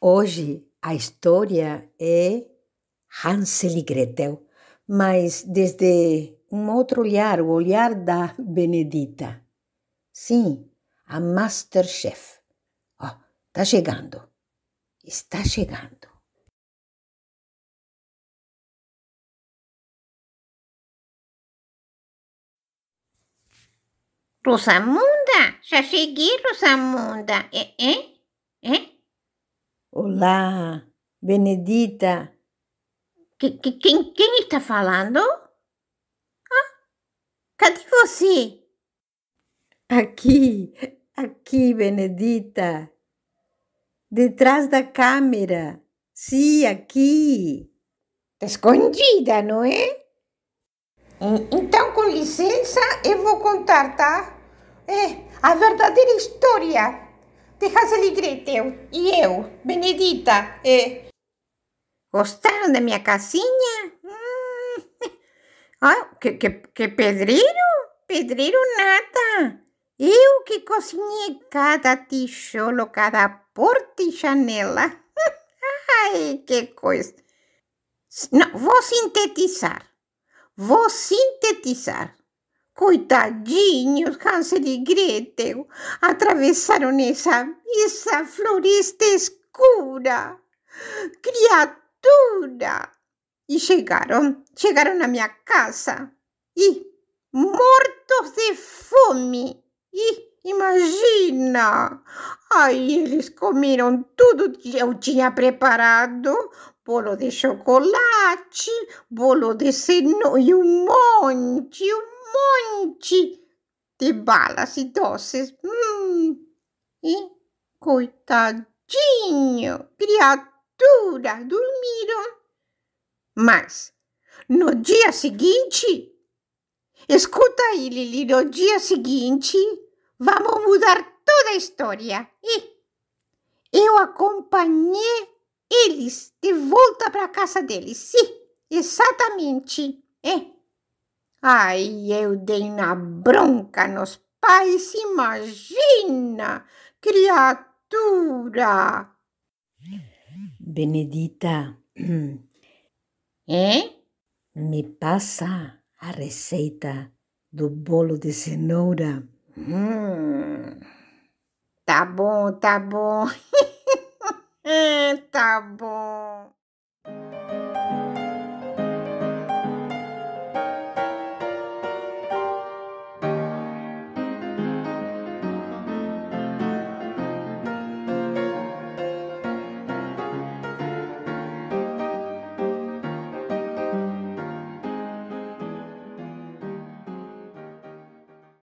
Hoje a história é Hansel e Gretel, mas desde um outro olhar, o olhar da Benedita. Sim, a Masterchef. Ó, oh, tá chegando. Está chegando. Rosamunda, já cheguei, Rosamunda. É, é? É? Olá, Benedita. Que, que, quem, quem está falando? Ah, cadê você? Aqui, aqui, Benedita. Detrás da câmera. Sim, aqui. Tá escondida, não é? Então, com licença, eu vou contar, tá? É a verdadeira história de Hansel e Gretel. E eu, Benedita. É. Gostaram da minha casinha? Hum. Ah, que, que, que pedreiro? Pedreiro nada. Eu que cozinhei cada tijolo, cada porta e janela. Ai, que coisa. Não, vou sintetizar. Vou sintetizar. Coitadinhos, Hansel e Gretel, atravessaram essa, essa floresta escura. Criatura! E chegaram, chegaram na minha casa e mortos de fome. E imagina! Aí eles comeram tudo que eu tinha preparado: bolo de chocolate, bolo de cenoura e um monte, um monte de balas e doces. Hum. E, coitadinho, criatura, dormiram. Mas, no dia seguinte, escuta aí, Lili, no dia seguinte, vamos mudar toda a história. E eu acompanhei eles de volta para a casa deles. Sim, exatamente. É. Ai, eu dei na bronca nos pais, imagina, criatura. Benedita, é? Me passa a receita do bolo de cenoura. Hum. Tá bom, tá bom. tá bom.